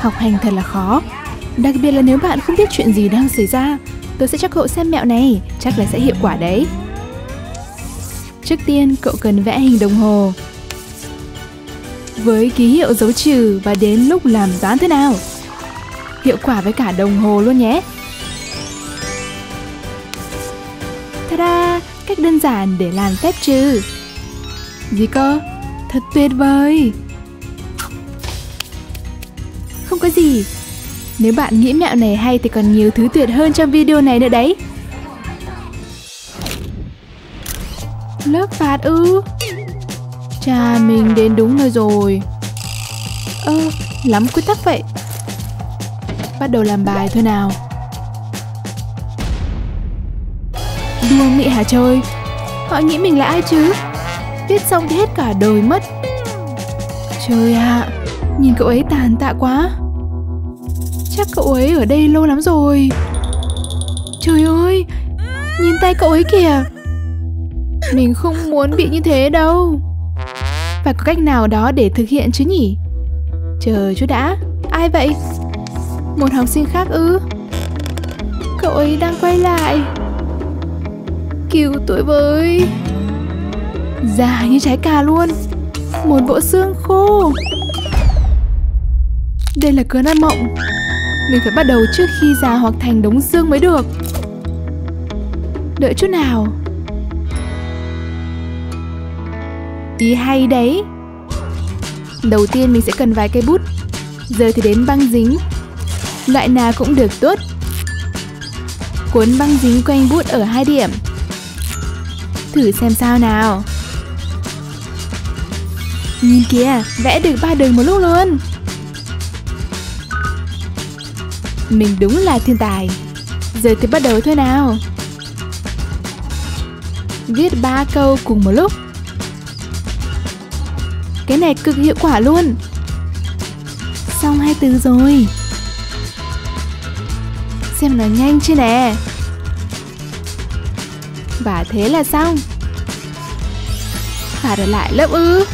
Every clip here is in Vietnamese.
Học hành thật là khó. Đặc biệt là nếu bạn không biết chuyện gì đang xảy ra, tôi sẽ cho cậu xem mẹo này, chắc là sẽ hiệu quả đấy. Trước tiên, cậu cần vẽ hình đồng hồ. Với ký hiệu dấu trừ và đến lúc làm toán thế nào. Hiệu quả với cả đồng hồ luôn nhé. Ta-da! Cách đơn giản để làm phép trừ. Gì cơ? Thật tuyệt vời! Có gì. Nếu bạn nghĩ mẹo này hay thì còn nhiều thứ tuyệt hơn trong video này nữa đấy. Lớp phạt ư? Cha mình đến đúng nơi rồi. Ơ, lắm quy tắc vậy. Bắt đầu làm bài thôi nào. Đua mị hả chơi? Họ nghĩ mình là ai chứ? Viết xong thì hết cả đời mất. Trời ạ, à, nhìn cậu ấy tàn tạ quá. Chắc cậu ấy ở đây lâu lắm rồi. Trời ơi, nhìn tay cậu ấy kìa. Mình không muốn bị như thế đâu. Phải có cách nào đó để thực hiện chứ nhỉ? Chờ chút đã, ai vậy? Một học sinh khác ư? Cậu ấy đang quay lại. Cứu tôi với. Già như trái cà luôn. Một bộ xương khô. Đây là cơn ác mộng. Mình phải bắt đầu trước khi già hoặc thành đống xương mới được. Đợi chút nào. Ý hay đấy. Đầu tiên mình sẽ cần vài cây bút. Giờ thì đến băng dính. Loại nào cũng được tốt. Cuốn băng dính quanh bút ở hai điểm. Thử xem sao nào. Nhìn kìa, vẽ được ba đường một lúc luôn. Mình đúng là thiên tài. Giờ thì bắt đầu thôi nào. Viết ba câu cùng một lúc. Cái này cực hiệu quả luôn. Xong hai từ rồi. Xem nó nhanh chưa nè. Và thế là xong. phải ở lại lớp ư.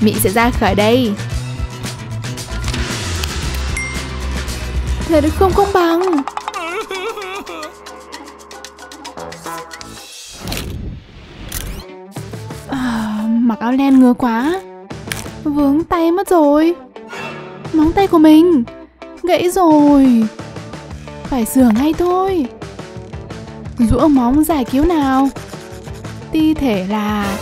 Mỹ sẽ ra khỏi đây. Thật không công bằng. À, mặc áo len ngứa quá. Vướng tay mất rồi. Móng tay của mình gãy rồi. Phải sửa ngay thôi. Rũa móng giải cứu nào. Ti thể là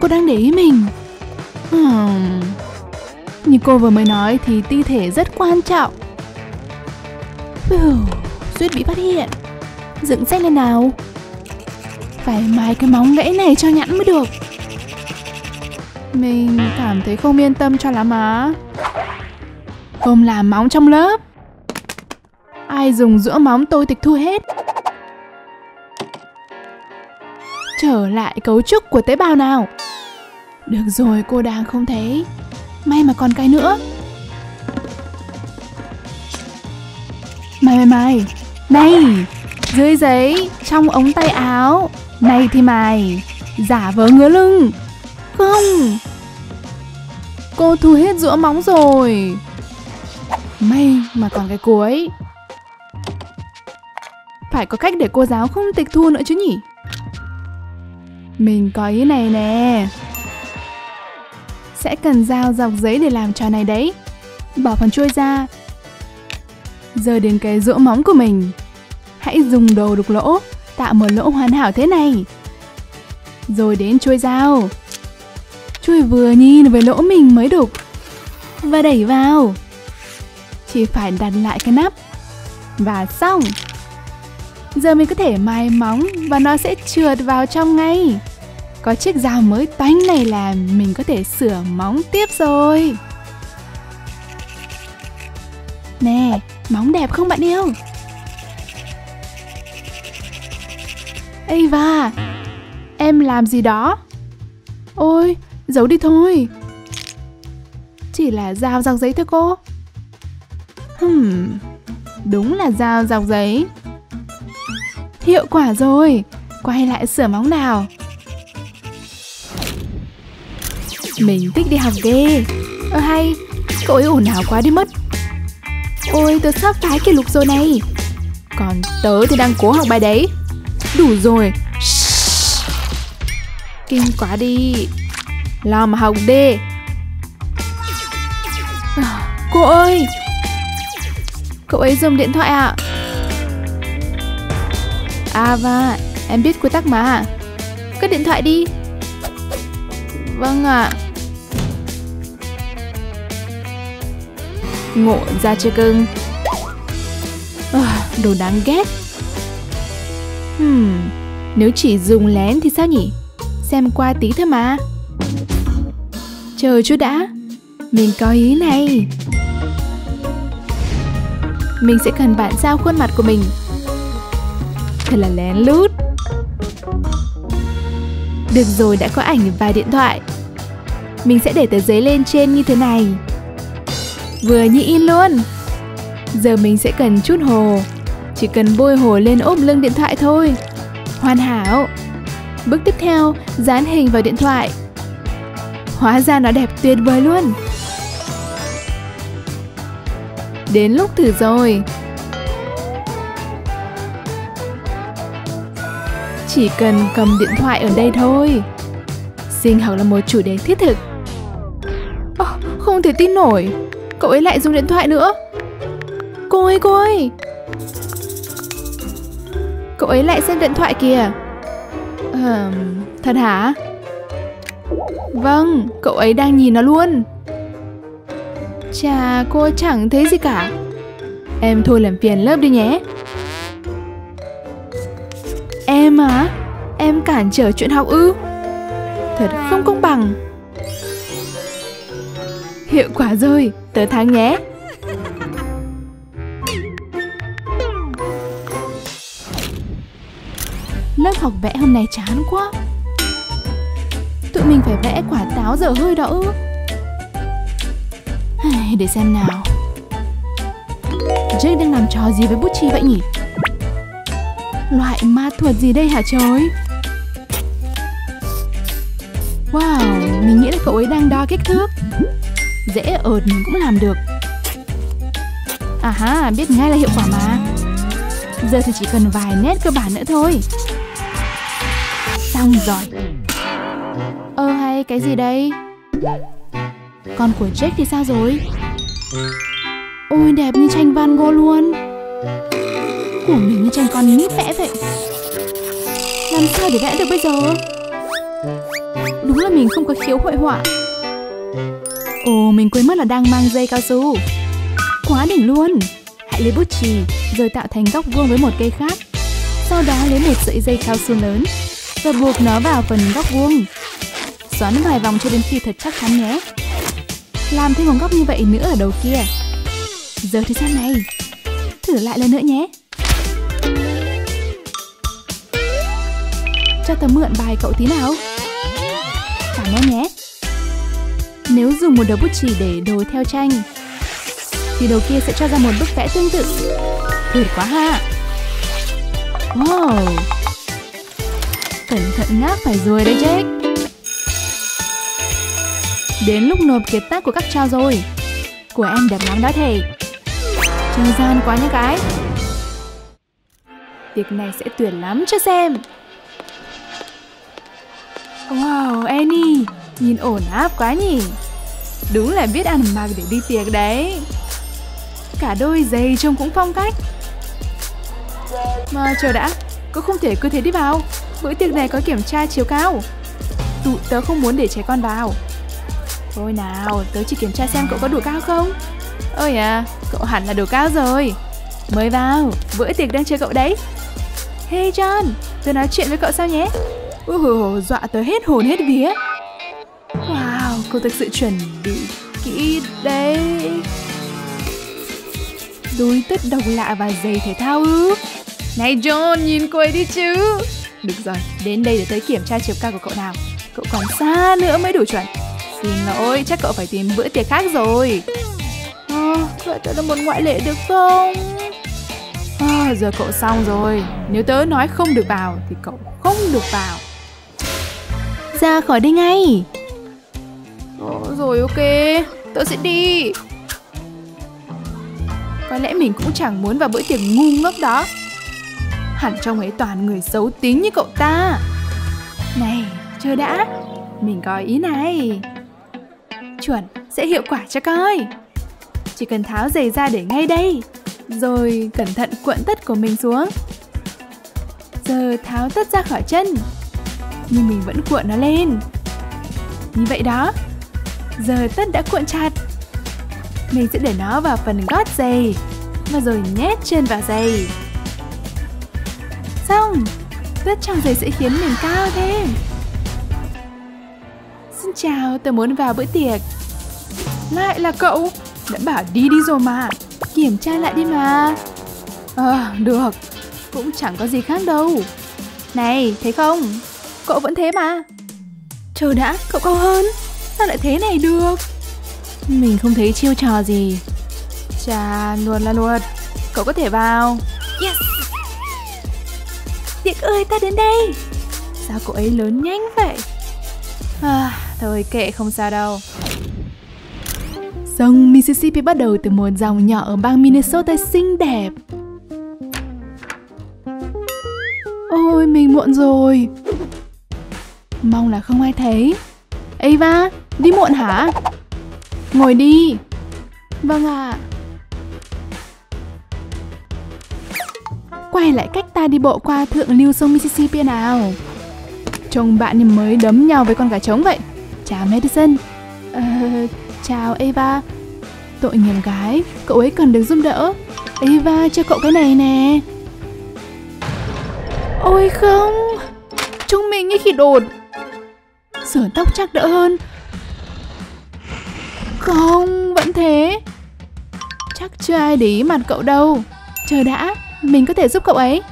Cô đang để ý mình hmm. Như cô vừa mới nói thì ti thể rất quan trọng. Suýt bị phát hiện. Dựng xe lên nào. Phải mài cái móng gãy này cho nhẵn mới được. Mình cảm thấy không yên tâm cho lắm á. Không làm móng trong lớp. Ai dùng giữa móng tôi tịch thu hết. Trở lại cấu trúc của tế bào nào. Được rồi, cô đang không thấy. May mà còn cái nữa. Mày mày mày. Này, dưới giấy, trong ống tay áo. Này thì mày, giả vờ ngứa lưng. Không. Cô thu hết giữa móng rồi. May mà còn cái cuối. Phải có cách để cô giáo không tịch thu nữa chứ nhỉ? Mình có ý này nè sẽ cần dao dọc giấy để làm trò này đấy. Bỏ phần chuôi ra. Giờ đến cái rỗ móng của mình. Hãy dùng đồ đục lỗ, tạo một lỗ hoàn hảo thế này. Rồi đến chuôi dao. Chuôi vừa nhìn với lỗ mình mới đục. Và đẩy vào. Chỉ phải đặt lại cái nắp. Và xong. Giờ mình có thể mài móng và nó sẽ trượt vào trong ngay. Có chiếc dao mới toanh này là mình có thể sửa móng tiếp rồi. Nè, móng đẹp không bạn yêu? Eva em làm gì đó? Ôi, giấu đi thôi. Chỉ là dao dọc giấy thôi cô. Hmm, đúng là dao dọc giấy. Hiệu quả rồi, quay lại sửa móng nào. Mình thích đi học ghê. Ơ hay Cậu ấy ồn ào quá đi mất. Ôi tớ sắp phá kỷ lục rồi này. Còn tớ thì đang cố học bài đấy. Đủ rồi. Kinh quá đi. Lo mà học đi. À, Cô ơi. Cậu ấy dùng điện thoại ạ. À? Ava Em biết quy tắc mà. Cất điện thoại đi. Vâng ạ. à. Ngộ ra chưa cưng? À, Đồ đáng ghét. Hmm Nếu chỉ dùng lén thì sao nhỉ? Xem qua tí thôi mà. Chờ chút đã. Mình có ý này. Mình sẽ cần bạn giao khuôn mặt của mình. Thật là lén lút. Được rồi đã có ảnh và điện thoại. Mình sẽ để tờ giấy lên trên như thế này. Vừa như in luôn. Giờ mình sẽ cần chút hồ Chỉ cần bôi hồ lên ốp lưng điện thoại thôi. Hoàn hảo. Bước tiếp theo, dán hình vào điện thoại. Hóa ra nó đẹp tuyệt vời luôn. Đến lúc thử rồi. Chỉ cần cầm điện thoại ở đây thôi. Sinh học là một chủ đề thiết thực. Oh, Không thể tin nổi. Cậu ấy lại dùng điện thoại nữa. Cô ơi cô ơi. Cậu ấy lại xem điện thoại kìa. À, Thật hả? Vâng Cậu ấy đang nhìn nó luôn. Chà cô chẳng thấy gì cả. Em thôi làm phiền lớp đi nhé. Em á Em cản trở chuyện học ư? Thật không công bằng. Hiệu quả rồi. Tớ thắng nhé. Lớp học vẽ hôm nay chán quá. Tụi mình phải vẽ quả táo dở hơi đó ư. Để xem nào. Jake đang làm trò gì với bút chì vậy nhỉ? Loại ma thuật gì đây hả trời? Wow, mình nghĩ là cậu ấy đang đo kích thước. Dễ ợt mình cũng làm được. À ha, biết ngay là hiệu quả mà. Giờ thì chỉ cần vài nét cơ bản nữa thôi. Xong rồi. Ơ ờ, hay cái gì đây? Con của Jake thì sao rồi? Ôi đẹp như tranh Van Gogh luôn. Của mình như tranh con nít vẽ vậy. Làm sao để vẽ được bây giờ? Đúng là mình không có khiếu hội họa. Ồ, mình quên mất là đang mang dây cao su. Quá đỉnh luôn. Hãy lấy bút chì, Rồi tạo thành góc vuông với một cây khác. Sau đó lấy một sợi dây cao su lớn Và buộc nó vào phần góc vuông. Xoắn vài vòng cho đến khi thật chắc chắn nhé. Làm thêm một góc như vậy nữa ở đầu kia. Giờ thì xem này. Thử lại lần nữa nhé. Cho tớ mượn bài cậu tí nào. Cảm ơn nhé. Nếu dùng một đầu bút chì để đồ theo tranh Thì đầu kia sẽ cho ra một bức vẽ tương tự. Tuyệt quá ha! Wow! Cẩn thận ngáp phải rồi đấy Jake Đến lúc nộp kiệt tác của các trao rồi. Của em đẹp lắm đó thầy. Trừ gian quá những cái. Việc này sẽ tuyệt lắm cho xem. Wow, Annie! Nhìn ổn áp quá nhỉ. Đúng là biết ăn mặc để đi tiệc đấy. Cả đôi giày trông cũng phong cách. Mà chờ đã Cô không thể cứ thế đi vào. Bữa tiệc này có kiểm tra chiều cao. Tụi tớ không muốn để trẻ con vào. Thôi nào, tớ chỉ kiểm tra xem cậu có đủ cao không. Ôi à, cậu hẳn là đủ cao rồi. Mới vào, bữa tiệc đang chờ cậu đấy. Hey John, tớ nói chuyện với cậu sao nhé. Uh, dọa tớ hết hồn hết vía cô thực sự chuẩn bị kỹ đấy. Đôi tất độc lạ và giày thể thao ư? Này John, nhìn cô ấy đi chứ. Được rồi, đến đây để tới kiểm tra chiều cao của cậu nào. Cậu còn xa nữa mới đủ chuẩn. Xin lỗi, chắc cậu phải tìm bữa tiệc khác rồi. À, Vậy tớ là một ngoại lệ được không? À, giờ cậu xong rồi. Nếu tớ nói không được vào Thì cậu không được vào. Ra khỏi đây ngay. Ồ, Rồi ok. Tớ sẽ đi. Có lẽ mình cũng chẳng muốn vào bữa tiệc ngu ngốc đó. Hẳn trong ấy toàn người xấu tính như cậu ta. Này, chờ đã. Mình có ý này. Chuẩn, sẽ hiệu quả cho coi. Chỉ cần tháo giày ra để ngay đây Rồi cẩn thận cuộn tất của mình xuống. Giờ tháo tất ra khỏi chân Nhưng mình vẫn cuộn nó lên. Như vậy đó. Giờ tất đã cuộn chặt. Mình sẽ để nó vào phần gót giày Và rồi nhét chân vào giày Xong Tất trong giày sẽ khiến mình cao thêm. Xin chào, tôi muốn vào bữa tiệc. Lại là cậu. Đã bảo đi đi rồi mà. Kiểm tra lại đi mà. Ờ, à, được. Cũng chẳng có gì khác đâu. Này, thấy không? Cậu vẫn thế mà. Chờ đã, cậu cao hơn. Sao lại thế này được? Mình không thấy chiêu trò gì. Chà, luôn là luôn Cậu có thể vào. Yes. Tiệc ơi, ta đến đây. Sao cậu ấy lớn nhanh vậy? À, thôi kệ không sao đâu. Sông Mississippi bắt đầu từ một dòng nhỏ ở bang Minnesota xinh đẹp. Ôi, mình muộn rồi. Mong là không ai thấy. Ava, đi muộn hả? Ngồi đi. Vâng ạ. À. Quay lại cách ta đi bộ qua thượng lưu sông Mississippi nào. Trông bạn như mới đấm nhau với con gà trống vậy. Chào Madison. Ờ, chào Eva Tội nghiệp gái, cậu ấy cần được giúp đỡ. Eva cho cậu cái này nè. Ôi không Trông mình như khi đột. Sửa tóc chắc đỡ hơn. Không, vẫn thế. Chắc chưa ai để ý mặt cậu đâu. Chờ đã, mình có thể giúp cậu ấy.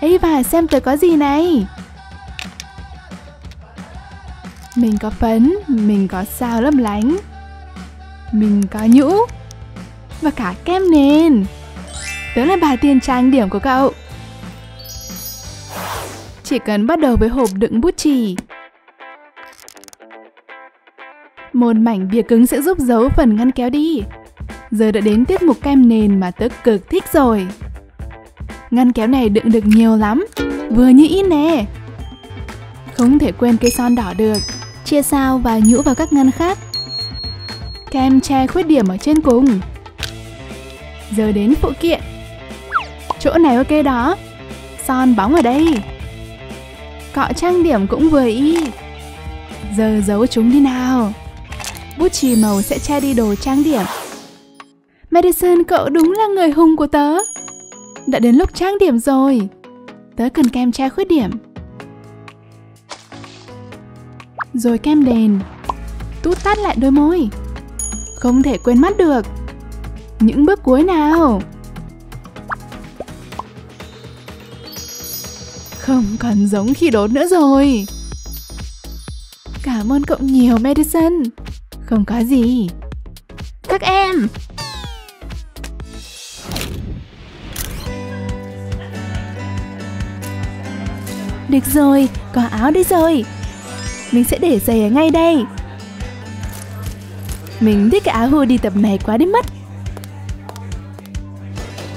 Ava xem tớ có gì này. Mình có phấn, mình có sao lấp lánh. Mình có nhũ. Và cả kem nền. Đó là bài tiền trang điểm của cậu. Chỉ cần bắt đầu với hộp đựng bút chì. Một mảnh bìa cứng sẽ giúp giấu phần ngăn kéo đi Giờ đã đến tiết mục kem nền mà tớ cực thích rồi Ngăn kéo này đựng được nhiều lắm Vừa như in nè Không thể quên cây son đỏ được chia sao và nhũ vào các ngăn khác. Kem che khuyết điểm ở trên cùng. Giờ đến phụ kiện. Chỗ này ok đó. Son bóng ở đây. Cọ trang điểm cũng vừa y. Giờ giấu chúng đi nào. Bút chì màu sẽ che đi đồ trang điểm. Madison, cậu đúng là người hùng của tớ. Đã đến lúc trang điểm rồi. Tớ cần kem che khuyết điểm. rồi kem đèn tút tắt lại đôi môi không thể quên mắt được những bước cuối nào không còn giống khi đốt nữa rồi cảm ơn cậu nhiều madison không có gì. Các em! Được rồi có áo đây rồi. Mình sẽ để giày ở ngay đây. Mình thích cái áo hoodie tập này quá đến mất.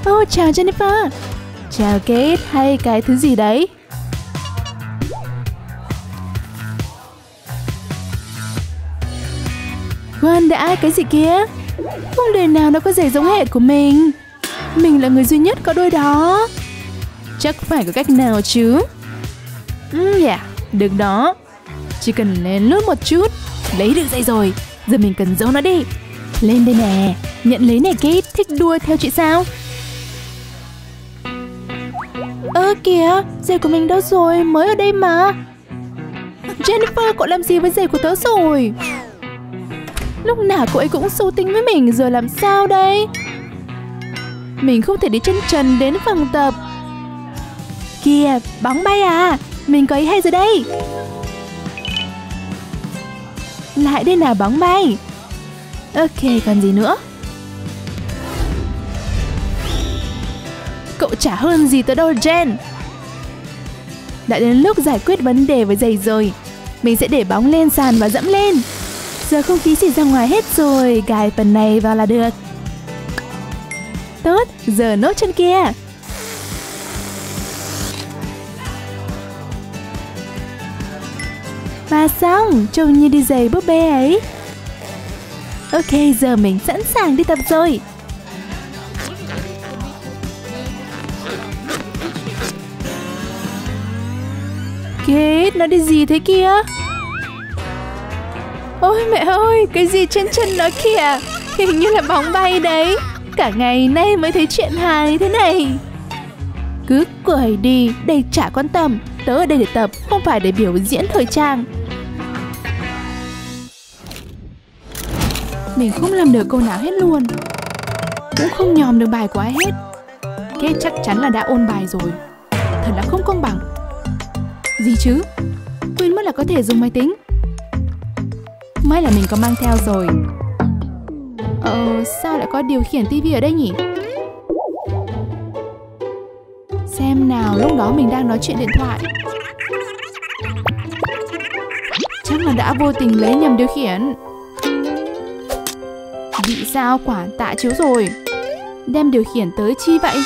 Oh, chào Jennifer. Chào Kate hay cái thứ gì đấy? Khoan đã, cái gì kia. Không đời nào nó có giày giống hệt của mình. Mình là người duy nhất có đôi đó. Chắc phải có cách nào chứ? Ừ, yeah, được đó. Chỉ cần lén lút một chút Lấy được dây rồi. Giờ mình cần giấu nó đi. Lên đây nè Nhận lấy này Kate Thích đua theo chị sao? Ơ kìa Giày của mình đâu rồi Mới ở đây mà. Jennifer cậu làm gì với giày của tớ rồi? Lúc nào cô ấy cũng sâu tính với mình, Giờ làm sao đây? Mình không thể đi chân trần đến phòng tập. Kìa, bóng bay à Mình có ý hay rồi đây? Lại đây nào, bóng bay. Ok, còn gì nữa? Cậu trả hơn gì tới đâu, Jen. Đã đến lúc giải quyết vấn đề với giày rồi. Mình sẽ để bóng lên sàn và dẫm lên. Giờ không khí xịt ra ngoài hết rồi Gài phần này vào là được Tốt, giờ nốt chân kia. Và xong, trông như đi giày búp bê ấy. Ok, giờ mình sẵn sàng đi tập rồi. Kate, nó đi gì thế kia? Ôi mẹ ơi, cái gì trên chân nó kìa? Hình như là bóng bay đấy. Cả ngày nay mới thấy chuyện hài thế này. Cứ cười đi, đây chả quan tâm. Tớ ở đây để tập, không phải để biểu diễn thời trang. Mình không làm được câu nào hết luôn. Cũng không nhòm được bài của ai hết. Kế chắc chắn là đã ôn bài rồi. Thật là không công bằng. Gì chứ? Quên mất là có thể dùng máy tính mới là mình có mang theo rồi. Ờ, sao lại có điều khiển tivi ở đây nhỉ? Xem nào, lúc đó mình đang nói chuyện điện thoại. Chắc là đã vô tình lấy nhầm điều khiển. Bị sao quả tạ chiếu rồi. Đem điều khiển tới chi vậy?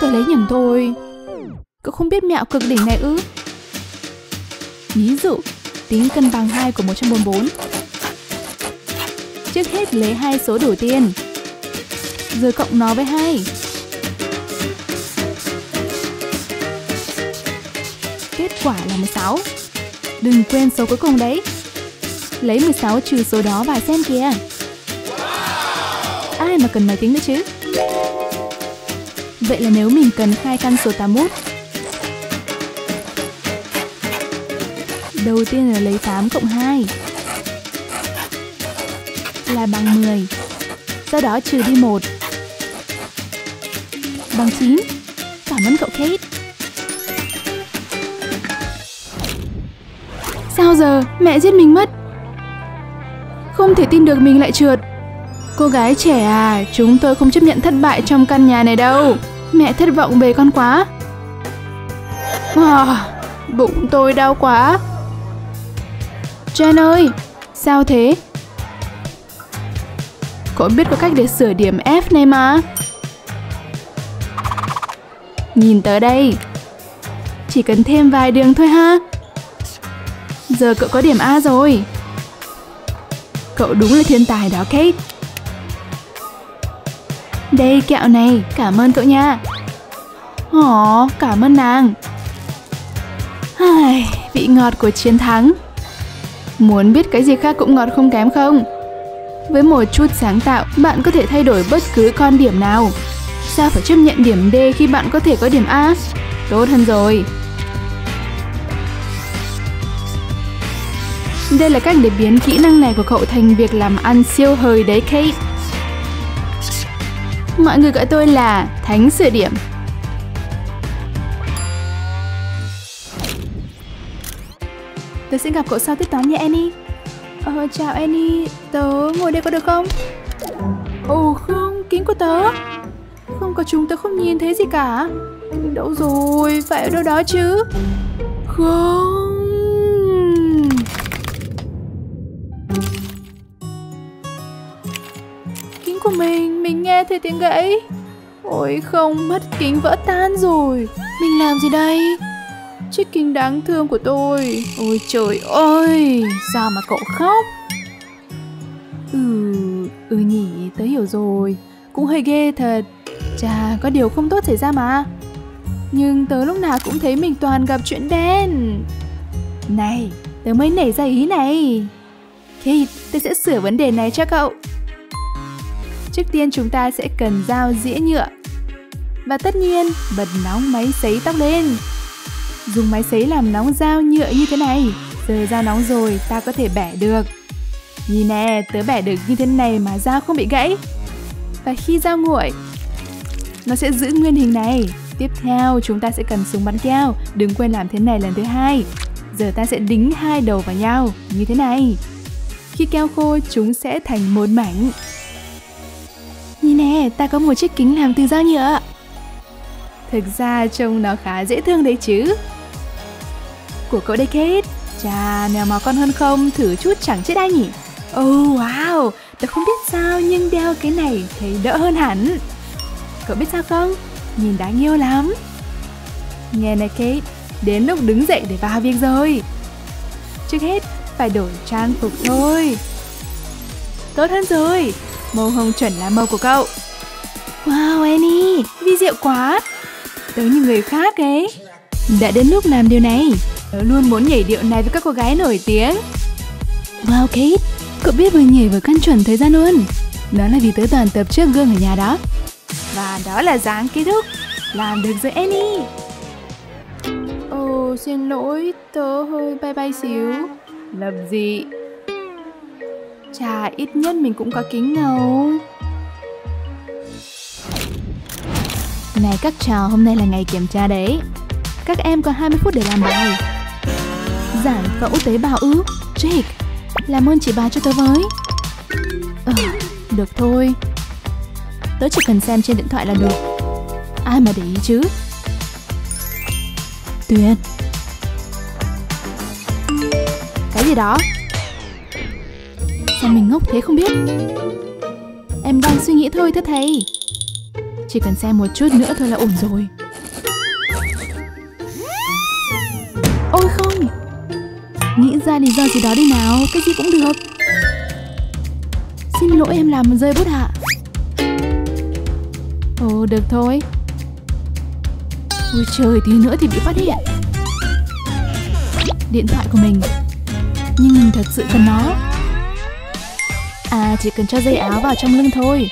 Tôi lấy nhầm thôi. Cậu không biết mẹo cực đỉnh này ư? Ví dụ, tính cân bằng 2 của 144. Trước hết lấy hai số đầu tiên, rồi cộng nó với 2. Kết quả là 16. Đừng quên số cuối cùng đấy. Lấy 16 trừ số đó và xem kìa. Ai mà cần máy tính nữa chứ? Vậy là nếu mình cần khai căn số 81 Đầu tiên là lấy 8 cộng 2 là bằng 10. Sau đó trừ đi 1 bằng 9. Cảm ơn cậu Kate. Sao giờ? Mẹ giết mình mất. Không thể tin được mình lại trượt. Cô gái trẻ à, chúng tôi không chấp nhận thất bại trong căn nhà này đâu. Mẹ thất vọng về con quá. À, bụng tôi đau quá. Jen ơi, sao thế? Cậu biết có cách để sửa điểm F này mà. Nhìn tới đây. Chỉ cần thêm vài đường thôi ha. Giờ cậu có điểm A rồi. Cậu đúng là thiên tài đó Kate. Đây kẹo này, cảm ơn cậu nha. Ồ, cảm ơn nàng. Ai, vị ngọt của chiến thắng. Muốn biết cái gì khác cũng ngọt không kém không? Với một chút sáng tạo, bạn có thể thay đổi bất cứ con điểm nào. Sao phải chấp nhận điểm D khi bạn có thể có điểm A? Tốt hơn rồi. Đây là cách để biến kỹ năng này của cậu thành việc làm ăn siêu hời đấy Kate. Mọi người gọi tôi là Thánh Sửa Điểm. Tớ sẽ gặp cậu sau tiết toán nha Annie. Ờ, chào Annie, tớ ngồi đây có được không? Ồ không, kính của tớ. Không có chúng tớ không nhìn thấy gì cả. Đâu rồi, phải ở đâu đó chứ? Không. Kính của mình, mình nghe thấy tiếng gãy. Ôi không, mất kính vỡ tan rồi. Mình làm gì đây? Chiếc kính đáng thương của tôi. Ôi trời ơi, Sao mà cậu khóc? Ừ Ừ nhỉ, tớ hiểu rồi. Cũng hơi ghê thật. Chà, có điều không tốt xảy ra mà. Nhưng tớ lúc nào cũng thấy mình toàn gặp chuyện đen. Này, Tớ mới nảy ra ý này. Kate Tớ sẽ sửa vấn đề này cho cậu. Trước tiên chúng ta sẽ cần dao dĩa nhựa. Và tất nhiên, bật nóng máy sấy tóc lên. Dùng máy sấy làm nóng dao nhựa như thế này. Giờ dao nóng rồi, ta có thể bẻ được. Nhìn nè, tớ bẻ được như thế này mà dao không bị gãy. Và khi dao nguội, Nó sẽ giữ nguyên hình này. Tiếp theo, chúng ta sẽ cần súng bắn keo. Đừng quên làm thế này lần thứ hai. Giờ ta sẽ đính hai đầu vào nhau, Như thế này. Khi keo khô, chúng sẽ thành một mảnh. Nhìn nè, ta có một chiếc kính làm từ dao nhựa. Thực ra trông nó khá dễ thương đấy chứ của cậu đây Kate Chà, mèo mò con hơn không, thử chút chẳng chết ai nhỉ Oh wow, tớ không biết sao nhưng đeo cái này thấy đỡ hơn hẳn Cậu biết sao không? Nhìn đáng yêu lắm. Nghe này Kate, đến lúc đứng dậy để vào việc rồi. Trước hết, phải đổi trang phục thôi. Tốt hơn rồi, màu hồng chuẩn là màu của cậu. Wow, Annie, vi diệu quá. Tớ như người khác ấy. Đã đến lúc làm điều này. Tớ luôn muốn nhảy điệu này với các cô gái nổi tiếng. Wow, Kate, cậu biết vừa nhảy vừa căn chuẩn thời gian luôn. Đó là vì tớ toàn tập trước gương ở nhà đó. Và đó là dáng kết thúc. Làm được rồi Annie. Ồ, xin lỗi, tớ hơi bay bay xíu. Làm gì? Chà, ít nhất mình cũng có kính ngầu. Này các trò, hôm nay là ngày kiểm tra đấy. Các em có 20 phút để làm bài. Giải phẫu tế bào ư? Jake, làm ơn chị bà cho tớ với. Ờ, được thôi. Tớ chỉ cần xem trên điện thoại là được. Ai mà để ý chứ? Tuyền. Cái gì đó? Sao mình ngốc thế không biết? Em đang suy nghĩ thôi thưa thầy. Chỉ cần xem một chút nữa thôi là ổn rồi. Ôi không! Nghĩ ra lý do gì đó đi nào, cái gì cũng được. Xin lỗi em làm rơi bút hạ. Ồ, được thôi. Ôi trời, tí nữa thì bị phát hiện. Điện thoại của mình. Nhưng mình thật sự cần nó. À, chỉ cần cho dây áo vào trong lưng thôi.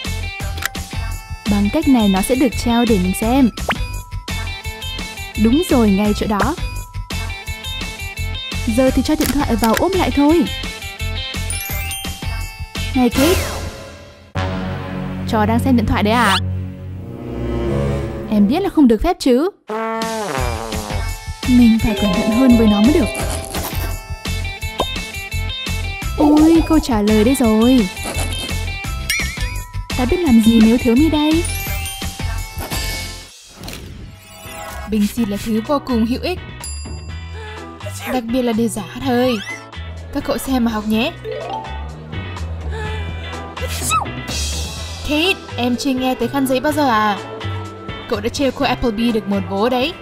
Bằng cách này nó sẽ được treo để mình xem. Đúng rồi, ngay chỗ đó. Giờ thì cho điện thoại vào ôm lại thôi. Này Kate Trò đang xem điện thoại đấy à Em biết là không được phép chứ Mình phải cẩn thận hơn với nó mới được Ôi câu trả lời đây rồi Ta biết làm gì nếu thiếu mi đây Bình xịt là thứ vô cùng hữu ích Đặc biệt là để giả hơi Các cậu xem mà học nhé Kate, em chưa nghe tới khăn giấy bao giờ à? Cậu đã trêu cô Applebee được một vố đấy.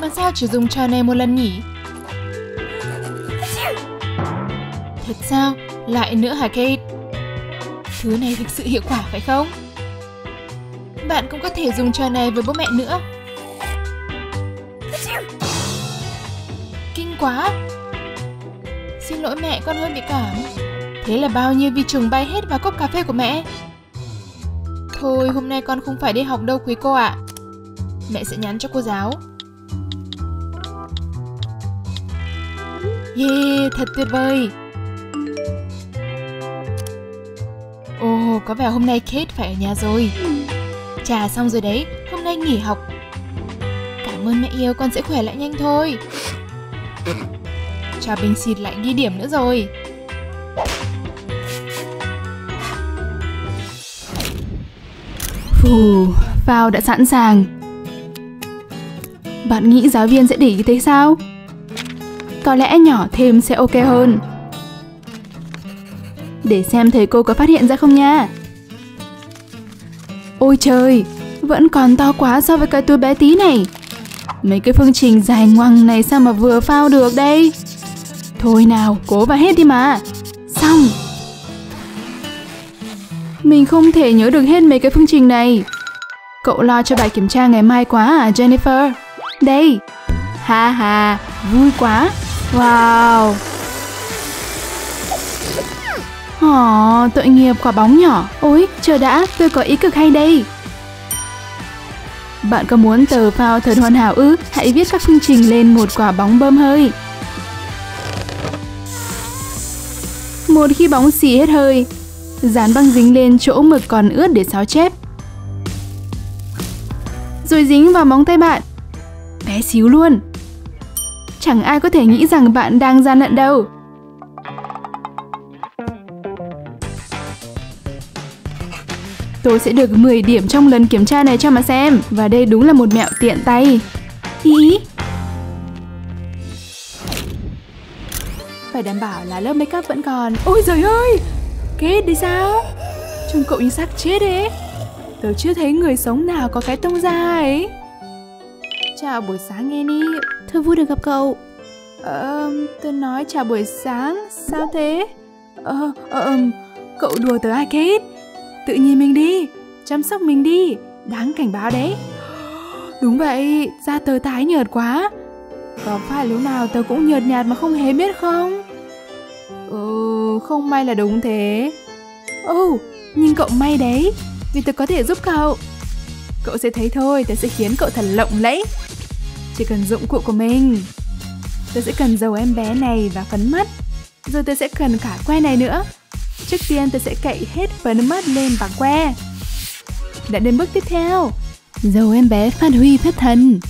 Mà sao chỉ dùng trò này một lần nhỉ? Thật sao? Lại nữa hả Kate? Thứ này thực sự hiệu quả phải không? Bạn cũng có thể dùng trò này với bố mẹ nữa. Kinh quá! Xin lỗi mẹ, con hơi bị cảm. Thế là bao nhiêu vi trùng bay hết vào cốc cà phê của mẹ? Thôi, hôm nay con không phải đi học đâu quý cô ạ. À. Mẹ sẽ nhắn cho cô giáo. Yeah, thật tuyệt vời. Ồ, có vẻ hôm nay Kate phải ở nhà rồi. Trà xong rồi đấy, hôm nay nghỉ học. Cảm ơn mẹ yêu, con sẽ khỏe lại nhanh thôi. Trà bình xịt lại ghi điểm nữa rồi. Phù, vào đã sẵn sàng. Bạn nghĩ giáo viên sẽ để ý thế sao? Có lẽ nhỏ thêm sẽ ok hơn. Để xem thầy cô có phát hiện ra không nha. Ôi trời, vẫn còn to quá so với cái túi bé tí này. Mấy cái phương trình dài ngoằng này sao mà vừa phao được đây? Thôi nào, cố vào hết đi mà. Xong. Mình không thể nhớ được hết mấy cái phương trình này. Cậu lo cho bài kiểm tra ngày mai quá à Jennifer? Đây. Ha ha, vui quá. Wow. Hò, tội nghiệp quả bóng nhỏ. Ôi, chờ đã, tôi có ý cực hay đây. Bạn có muốn tờ phao thật hoàn hảo ư? Hãy viết các phương trình lên một quả bóng bơm hơi. Một khi bóng xì hết hơi, dán băng dính lên chỗ mực còn ướt để sao chép. Rồi dính vào móng tay bạn. Bé xíu luôn. Chẳng ai có thể nghĩ rằng bạn đang gian lận đâu. Tôi sẽ được 10 điểm trong lần kiểm tra này cho mà xem. Và đây đúng là một mẹo tiện tay. Ý. Phải đảm bảo là lớp makeup vẫn còn. Ôi giời ơi! Kết đi sao? Trông cậu như xác chết đấy. Tớ chưa thấy người sống nào có cái tông da ấy Chào buổi sáng Annie Thật vui được gặp cậu Ờ, tôi nói chào buổi sáng Sao thế? Ờ, ờ, cậu đùa tớ ai Kate? Tự nhìn mình đi Chăm sóc mình đi. Đáng cảnh báo đấy. Đúng vậy, da tớ tái nhợt quá. Có phải lúc nào tớ cũng nhợt nhạt mà không hề biết không? Ừ, không may là đúng thế. Ồ, oh, nhưng cậu may đấy. Vì tớ có thể giúp cậu. Cậu sẽ thấy thôi, tớ sẽ khiến cậu thật lộng lẫy. Chỉ cần dụng cụ của mình. Tớ sẽ cần dầu em bé này và phấn mắt. Rồi tớ sẽ cần cả que này nữa. Trước tiên tôi sẽ cậy hết phấn mắt lên bằng que. Đã đến bước tiếp theo. Dầu em bé phát huy phép thần.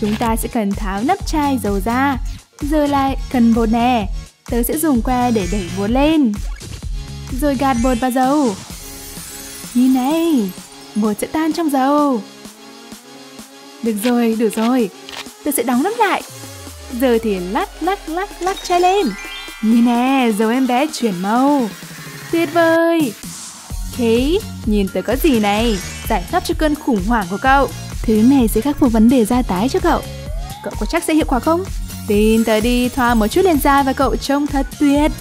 Chúng ta sẽ cần tháo nắp chai dầu ra. Giờ lại cần bột nè. Tớ sẽ dùng que để đẩy bột lên. Rồi gạt bột vào dầu. Nhìn này Bột sẽ tan trong dầu. Được rồi, được rồi. Tớ sẽ đóng nắp lại. Giờ thì lắc lắc lắc lắc chai lên. Nhìn nè, dấu em bé chuyển màu. Tuyệt vời. Thế, nhìn tớ có gì này? Giải pháp cho cơn khủng hoảng của cậu. Thứ này sẽ khắc phục vấn đề da tái cho cậu. Cậu có chắc sẽ hiệu quả không? Tin tớ đi, thoa một chút lên da và cậu trông thật tuyệt.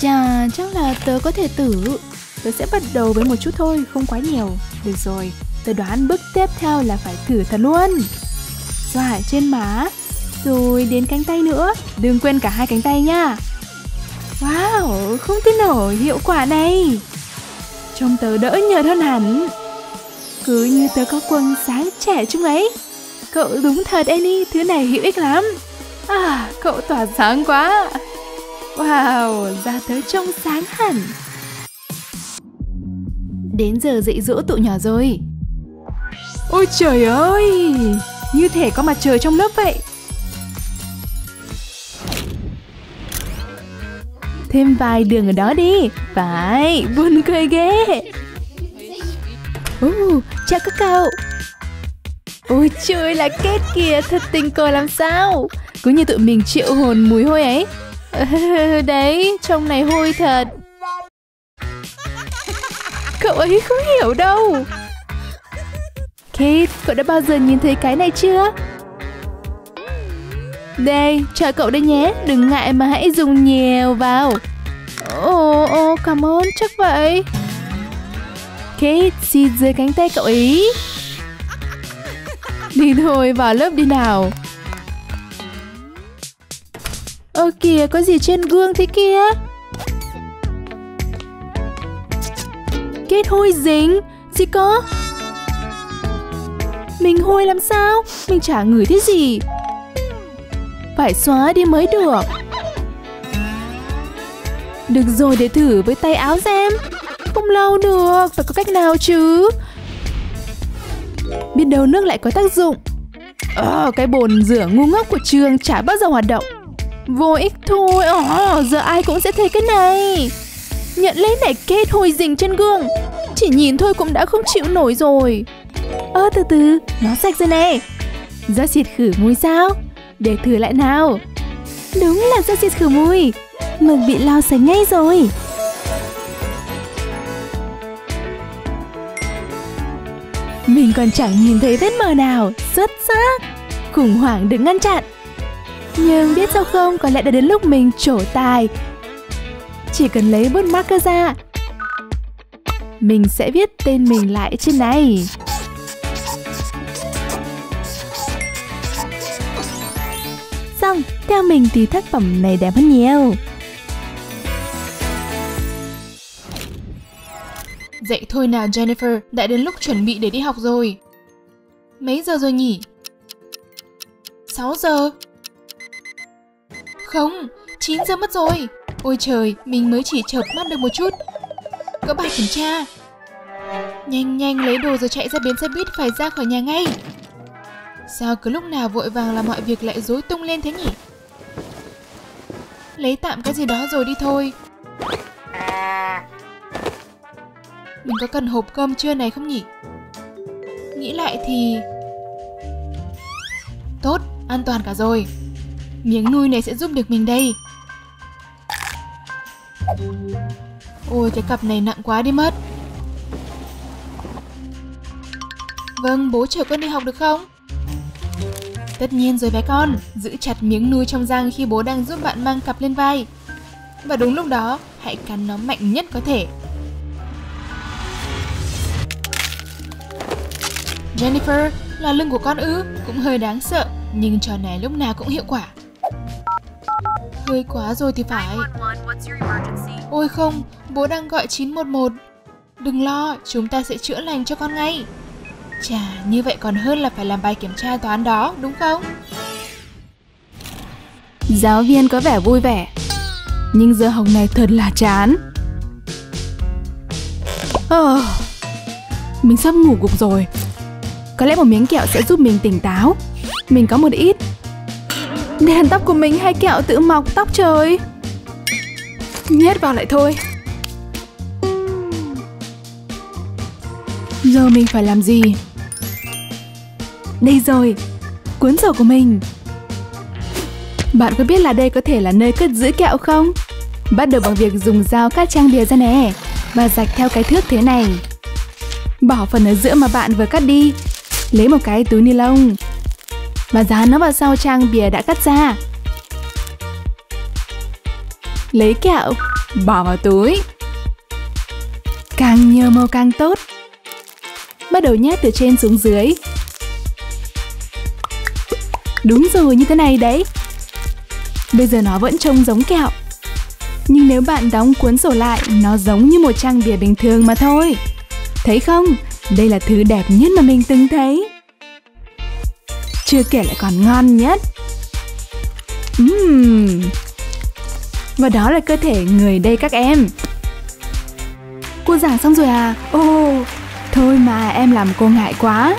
Chà, chắc là tớ có thể tử. Tớ sẽ bắt đầu với một chút thôi, không quá nhiều. Được rồi, tớ đoán bước tiếp theo là phải thử thật luôn. Xoa trên má. Rồi đến cánh tay nữa. Đừng quên cả hai cánh tay nha Wow, không tin nổi hiệu quả này. Trông tớ đỡ nhợt hơn hẳn. Cứ như tớ có quần sáng trẻ chung ấy. Cậu đúng thật Annie, thứ này hữu ích lắm. À, cậu tỏa sáng quá. Wow, da tớ trông sáng hẳn. Đến giờ dạy dỗ tụi nhỏ rồi. Ôi trời ơi Như thể có mặt trời trong lớp vậy. Thêm vài đường ở đó đi. Phải, buồn cười ghê. Uh, Chào các cậu. Ôi trời là kết kìa Thật tình cờ làm sao? Cứ như tụi mình triệu hồn mùi hôi ấy. Đấy, trong này hôi thật. Cậu ấy không hiểu đâu. Kate, cậu đã bao giờ nhìn thấy cái này chưa? Đây, chờ cậu đây nhé, đừng ngại mà hãy dùng nhiều vào. Ồ, ồ, cảm ơn, chắc vậy. Kate, xịt dưới cánh tay cậu ấy Đi thôi, vào lớp đi nào. Ơ kìa, có gì trên gương thế kia? Kate hôi dính. Gì có? Mình hôi làm sao? Mình chả ngửi thế gì. Phải xóa đi mới được. Được rồi để thử với tay áo xem. Không lâu được Phải có cách nào chứ? Biết đâu nước lại có tác dụng. Ờ, Cái bồn rửa ngu ngốc của trường chả bao giờ hoạt động. Vô ích thôi ờ, Giờ ai cũng sẽ thấy cái này. Nhận lấy này kết hồi dình trên gương. Chỉ nhìn thôi cũng đã không chịu nổi rồi. Ơ từ từ Nó sạch rồi nè. Ra xịt khử mùi sao? Để thử lại nào. Đúng là da xịt khử mùi. Mực bị lao sạch ngay rồi. Mình còn chẳng nhìn thấy vết mờ nào. Xuất sắc. Khủng hoảng được ngăn chặn. Nhưng biết sao không? Có lẽ đã đến lúc mình trổ tài. Chỉ cần lấy bút marker ra, Mình sẽ viết tên mình lại trên này. Theo mình thì tác phẩm này đẹp hơn nhiều Dậy thôi nào Jennifer, đã đến lúc chuẩn bị để đi học rồi Mấy giờ rồi nhỉ? 6 giờ Không, 9 giờ mất rồi Ôi trời, mình mới chỉ chợp mắt được một chút. Có bài kiểm tra. Nhanh nhanh lấy đồ rồi chạy ra bến xe buýt phải ra khỏi nhà ngay. Sao cứ lúc nào vội vàng là mọi việc lại rối tung lên thế nhỉ? Lấy tạm cái gì đó rồi đi thôi. Mình có cần hộp cơm trưa này không nhỉ? Nghĩ lại thì... Tốt, an toàn cả rồi. Miếng nuôi này sẽ giúp được mình đây. Ôi cái cặp này nặng quá đi mất Vâng, bố chở con đi học được không? Tất nhiên rồi bé con, giữ chặt miếng nuôi trong răng khi bố đang giúp bạn mang cặp lên vai. Và đúng lúc đó, hãy cắn nó mạnh nhất có thể. Jennifer, là lưng của con ư, cũng hơi đáng sợ, nhưng trò này lúc nào cũng hiệu quả. Hơi quá rồi thì phải. Ôi không, bố đang gọi 911. Đừng lo, chúng ta sẽ chữa lành cho con ngay. Chà, như vậy còn hơn là phải làm bài kiểm tra toán đó, đúng không? Giáo viên có vẻ vui vẻ, nhưng giờ học này thật là chán. Ờ, mình sắp ngủ gục rồi. Có lẽ một miếng kẹo sẽ giúp mình tỉnh táo. Mình có một ít. Đèn tóc của mình hay kẹo tự mọc tóc trời. Nhét vào lại thôi. Giờ mình phải làm gì? Đây rồi, cuốn sổ của mình. Bạn có biết là đây có thể là nơi cất giữ kẹo không? Bắt đầu bằng việc dùng dao cắt trang bìa ra nè và rạch theo cái thước thế này. Bỏ phần ở giữa mà bạn vừa cắt đi. Lấy một cái túi ni lông và dán nó vào sau trang bìa đã cắt ra. Lấy kẹo, bỏ vào túi. Càng nhiều màu càng tốt. Bắt đầu nhét từ trên xuống dưới. Đúng rồi, như thế này đấy. Bây giờ nó vẫn trông giống kẹo. Nhưng nếu bạn đóng cuốn sổ lại, nó giống như một trang bìa bình thường mà thôi. Thấy không? Đây là thứ đẹp nhất mà mình từng thấy. Chưa kể lại còn ngon nhất. Uhm. Và đó là cơ thể người đây các em. Cô giảng xong rồi à? Ồ, oh, thôi mà em làm cô ngại quá.